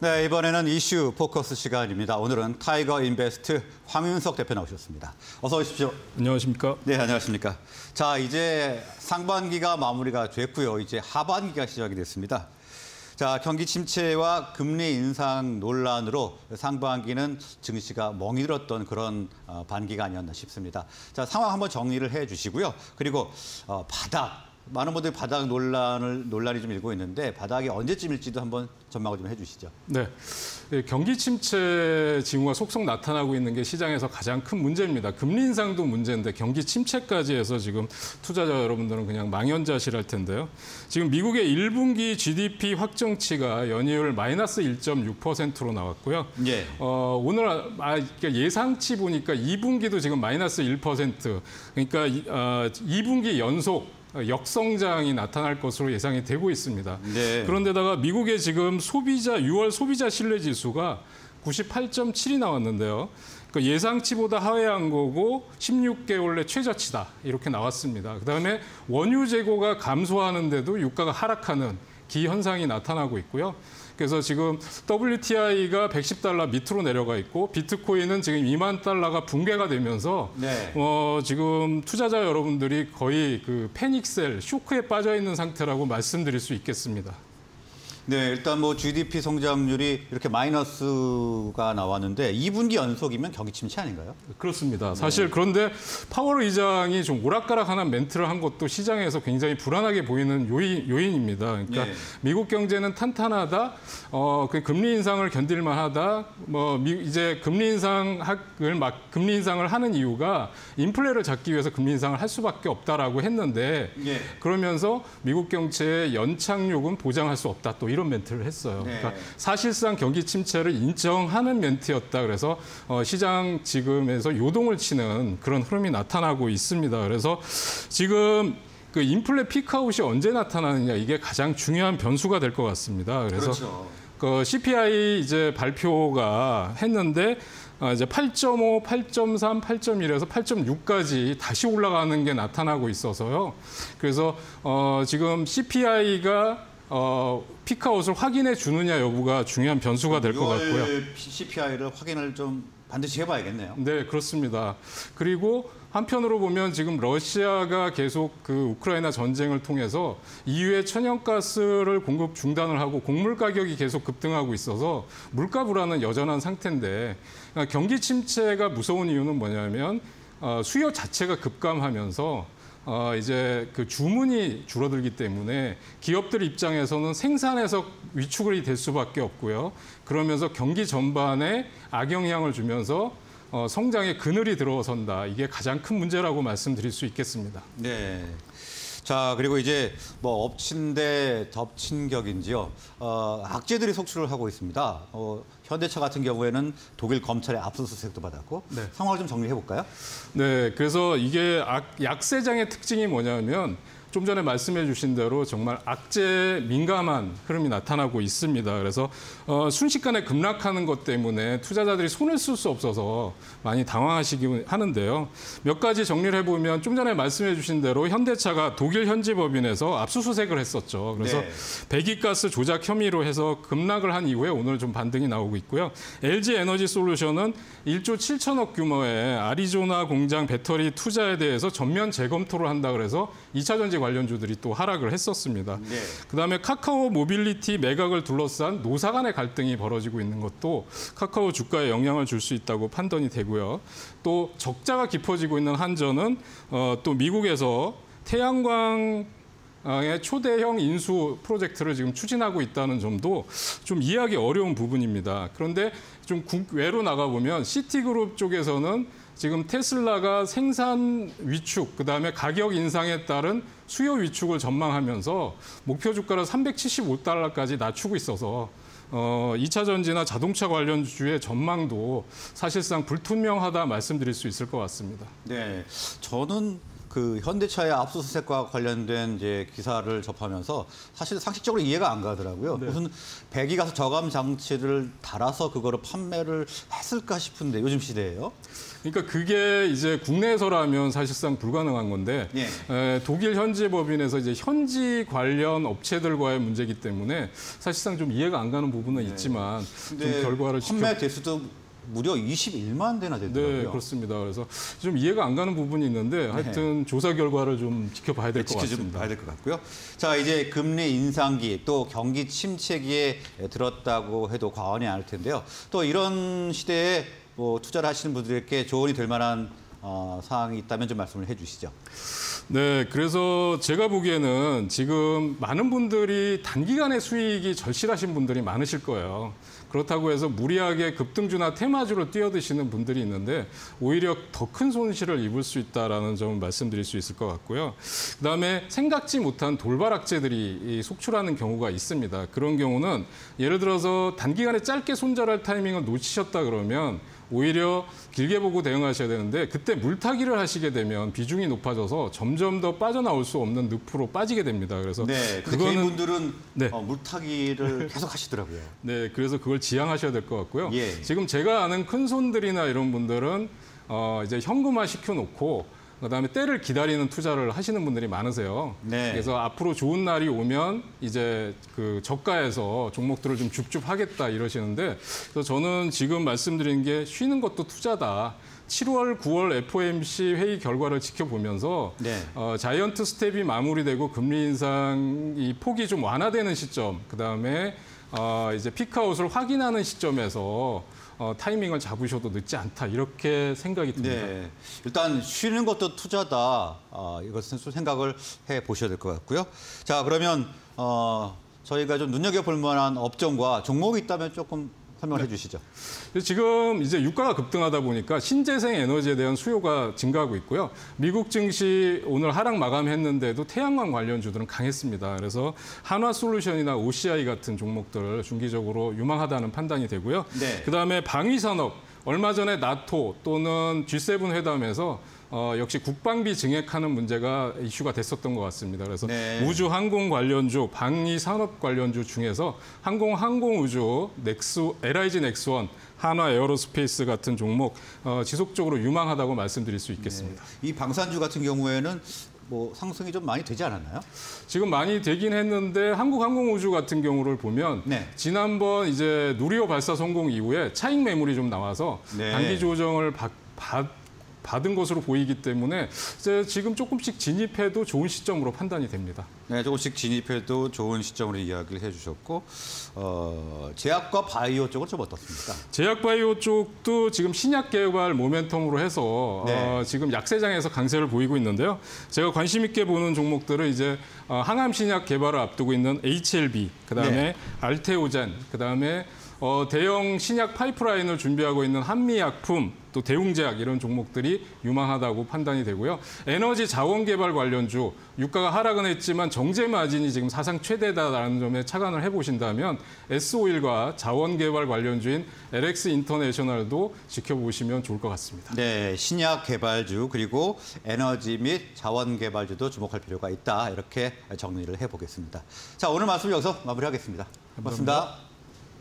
네, 이번에는 이슈 포커스 시간입니다. 오늘은 타이거 인베스트 황윤석 대표 나오셨습니다. 어서 오십시오. 안녕하십니까? 네, 안녕하십니까. 자, 이제 상반기가 마무리가 됐고요. 이제 하반기가 시작이 됐습니다. 자, 경기 침체와 금리 인상 논란으로 상반기는 증시가 멍이 들었던 그런 어, 반기가 아니었나 싶습니다. 자, 상황 한번 정리를 해 주시고요. 그리고 어, 바닥 많은 분들이 바닥 논란을 논란이 좀 일고 있는데 바닥이 언제쯤일지도 한번 전망을 좀 해주시죠. 네, 예, 경기 침체 징후가 속속 나타나고 있는 게 시장에서 가장 큰 문제입니다. 금리 인상도 문제인데 경기 침체까지 해서 지금 투자자 여러분들은 그냥 망연자실할 텐데요. 지금 미국의 1분기 GDP 확정치가 연이율 마이너스 1.6%로 나왔고요. 예. 어, 오늘 아, 그러니까 예상치 보니까 2분기도 지금 마이너스 1%. 그러니까 이, 어, 2분기 연속 역성장이 나타날 것으로 예상이 되고 있습니다. 네. 그런데다가 미국의 지금 소비자 6월 소비자 신뢰 지수가 98.7이 나왔는데요. 그 예상치보다 하회한 거고 16개월 내 최저치다 이렇게 나왔습니다. 그다음에 원유 재고가 감소하는데도 유가가 하락하는 기현상이 나타나고 있고요. 그래서 지금 WTI가 110달러 밑으로 내려가 있고 비트코인은 지금 2만 달러가 붕괴가 되면서 네. 어, 지금 투자자 여러분들이 거의 그 패닉셀 쇼크에 빠져 있는 상태라고 말씀드릴 수 있겠습니다. 네, 일단 뭐 GDP 성장률이 이렇게 마이너스가 나왔는데 2분기 연속이면 경기 침체 아닌가요? 그렇습니다. 사실 그런데 파월 의장이 좀 오락가락하는 멘트를 한 것도 시장에서 굉장히 불안하게 보이는 요인, 요인입니다. 그러니까 네. 미국 경제는 탄탄하다, 어, 그 금리 인상을 견딜만하다, 뭐 미, 이제 금리 인상을 막 금리 인상을 하는 이유가 인플레를 잡기 위해서 금리 인상을 할 수밖에 없다라고 했는데 예. 그러면서 미국 경제의 연착륙은 보장할 수 없다 또 이런 멘트를 했어요. 네. 그러니까 사실상 경기 침체를 인정하는 멘트였다. 그래서 어, 시장 지금에서 요동을 치는 그런 흐름이 나타나고 있습니다. 그래서 지금 그 인플레 피크아웃이 언제 나타나느냐 이게 가장 중요한 변수가 될 것 같습니다. 그래서 그렇죠. 그 CPI 이제 발표가 했는데 어, 이제 8.5, 8.3, 8.1에서 8.6까지 다시 올라가는 게 나타나고 있어서요. 그래서 어, 지금 CPI가 어, 피크아웃을 확인해 주느냐 여부가 중요한 변수가 될 것 같고요. 6월 CPI를 확인을 좀 반드시 해봐야겠네요. 네, 그렇습니다. 그리고 한편으로 보면 지금 러시아가 계속 그 우크라이나 전쟁을 통해서 EU에 천연가스를 공급 중단을 하고 곡물 가격이 계속 급등하고 있어서 물가 불안은 여전한 상태인데 그러니까 경기 침체가 무서운 이유는 뭐냐면 어, 수요 자체가 급감하면서 어, 이제 그 주문이 줄어들기 때문에 기업들 입장에서는 생산에서 위축이 될 수밖에 없고요. 그러면서 경기 전반에 악영향을 주면서 어, 성장의 그늘이 들어선다. 이게 가장 큰 문제라고 말씀드릴 수 있겠습니다. 네. 자 그리고 이제 뭐 엎친 데 덮친 격인지요. 어, 악재들이 속출을 하고 있습니다. 어, 현대차 같은 경우에는 독일 검찰의 압수수색도 받았고 네. 상황을 좀 정리해 볼까요? 네, 그래서 이게 악, 약세장의 특징이 뭐냐면 좀 전에 말씀해 주신 대로 정말 악재에 민감한 흐름이 나타나고 있습니다. 그래서 어, 순식간에 급락하는 것 때문에 투자자들이 손을 쓸 수 없어서 많이 당황하시기 하는데요. 몇 가지 정리를 해보면 좀 전에 말씀해 주신 대로 현대차가 독일 현지 법인에서 압수수색을 했었죠. 그래서 네. 배기가스 조작 혐의로 해서 급락을 한 이후에 오늘 좀 반등이 나오고 있고요. LG 에너지 솔루션은 1조 7천억 규모의 아리조나 공장 배터리 투자에 대해서 전면 재검토를 한다 그래서 2차 전지 관련주들이 또 하락을 했었습니다. 네. 그다음에 카카오 모빌리티 매각을 둘러싼 노사 간의 갈등이 벌어지고 있는 것도 카카오 주가에 영향을 줄 수 있다고 판단이 되고요. 또 적자가 깊어지고 있는 한전은 어, 또 미국에서 태양광 의 초대형 인수 프로젝트를 지금 추진하고 있다는 점도 좀 이해하기 어려운 부분입니다. 그런데 좀 국외로 나가보면 시티그룹 쪽에서는 지금 테슬라가 생산 위축, 그다음에 가격 인상에 따른 수요 위축을 전망하면서 목표 주가를 375달러까지 낮추고 있어서 어, 2차 전지나 자동차 관련 주의 전망도 사실상 불투명하다 말씀드릴 수 있을 것 같습니다. 네, 저는 그 현대차의 압수수색과 관련된 이제 기사를 접하면서 사실 상식적으로 이해가 안 가더라고요. 네. 무슨 배기 가서 저감 장치를 달아서 그거를 판매를 했을까 싶은데 요즘 시대에요. 그러니까 그게 이제 국내에서라면 사실상 불가능한 건데 예. 에, 독일 현지 법인에서 이제 현지 관련 업체들과의 문제이기 때문에 사실상 좀 이해가 안 가는 부분은 있지만 좀 결과를 지켜 판매 대수도 무려 21만 대나 되더라고요. 네, 그렇습니다. 그래서 좀 이해가 안 가는 부분이 있는데 하여튼 조사 결과를 좀 지켜봐야 될 것 같습니다. 봐야 될 것 같고요. 자, 이제 금리 인상기 또 경기 침체기에 들었다고 해도 과언이 아닐 텐데요. 또 이런 시대에 뭐 투자를 하시는 분들에게 조언이 될 만한 어, 사항이 있다면 좀 말씀을 해주시죠. 네, 그래서 제가 보기에는 지금 많은 분들이 단기간에 수익이 절실하신 분들이 많으실 거예요. 그렇다고 해서 무리하게 급등주나 테마주로 뛰어드시는 분들이 있는데 오히려 더 큰 손실을 입을 수 있다라는 점을 말씀드릴 수 있을 것 같고요. 그다음에 생각지 못한 돌발 악재들이 이 속출하는 경우가 있습니다. 그런 경우는 예를 들어서 단기간에 짧게 손절할 타이밍을 놓치셨다 그러면 오히려 길게 보고 대응하셔야 되는데 그때 물타기를 하시게 되면 비중이 높아져서 점점 더 빠져나올 수 없는 늪으로 빠지게 됩니다. 그래서 네, 근데 개인 분들은 네. 어, 물타기를 계속 하시더라고요. 네, 그래서 그걸 지양하셔야 될 것 같고요. 예. 지금 제가 아는 큰 손들이나 이런 분들은 어, 이제 현금화 시켜놓고 그다음에 때를 기다리는 투자를 하시는 분들이 많으세요. 네. 그래서 앞으로 좋은 날이 오면 이제 그 저가에서 종목들을 좀 줍줍하겠다 이러시는데 그래서 저는 지금 말씀드린 게 쉬는 것도 투자다. 7월, 9월 FOMC 회의 결과를 지켜보면서 네. 어, 자이언트 스텝이 마무리되고 금리 인상 이 폭이 좀 완화되는 시점, 그 다음에 어, 이제 피크아웃을 확인하는 시점에서 어, 타이밍을 잡으셔도 늦지 않다 이렇게 생각이 듭니다. 네, 일단 쉬는 것도 투자다. 어, 이것은 좀 생각을 해 보셔야 될 것 같고요. 자, 그러면 어, 저희가 좀 눈여겨 볼 만한 업종과 종목이 있다면 조금 설명해 네. 주시죠. 지금 이제 유가가 급등하다 보니까 신재생 에너지에 대한 수요가 증가하고 있고요. 미국 증시 오늘 하락 마감했는데도 태양광 관련주들은 강했습니다. 그래서 한화솔루션이나 OCI 같은 종목들 중기적으로 유망하다는 판단이 되고요. 네. 그다음에 방위 산업 얼마 전에 나토 또는 G7 회담에서 어, 역시 국방비 증액하는 문제가 이슈가 됐었던 것 같습니다. 그래서 네. 우주 항공 관련주, 방위 산업 관련주 중에서 항공 항공 우주, 넥스 LIG 넥스원, 한화 에어로스페이스 같은 종목 어, 지속적으로 유망하다고 말씀드릴 수 있겠습니다. 이 방산주 같은 경우에는 뭐 상승이 좀 많이 되지 않았나요? 지금 많이 되긴 했는데 한국항공우주 같은 경우를 보면 네. 지난번 이제 누리호 발사 성공 이후에 차익 매물이 좀 나와서 네. 단기 조정을 받, 받 받은 것으로 보이기 때문에 이제 지금 조금씩 진입해도 좋은 시점으로 판단이 됩니다. 네, 조금씩 진입해도 좋은 시점으로 이야기를 해주셨고 어, 제약과 바이오 쪽은 좀 어떻습니까? 제약 바이오 쪽도 지금 신약 개발 모멘텀으로 해서 네. 어, 지금 약세장에서 강세를 보이고 있는데요. 제가 관심 있게 보는 종목들은 이제 어, 항암 신약 개발을 앞두고 있는 HLB, 그다음에 네. 알테오젠, 그다음에 어, 대형 신약 파이프라인을 준비하고 있는 한미약품, 또 대웅제약 이런 종목들이 유망하다고 판단이 되고요. 에너지 자원 개발 관련주 유가가 하락은 했지만 정제 마진이 지금 사상 최대다라는 점에 착안을 해보신다면 S-오일과 자원 개발 관련주인 LX 인터내셔널도 지켜보시면 좋을 것 같습니다. 네, 신약 개발주 그리고 에너지 및 자원 개발주도 주목할 필요가 있다 이렇게 정리를 해보겠습니다. 자, 오늘 말씀 여기서 마무리하겠습니다 고맙습니다.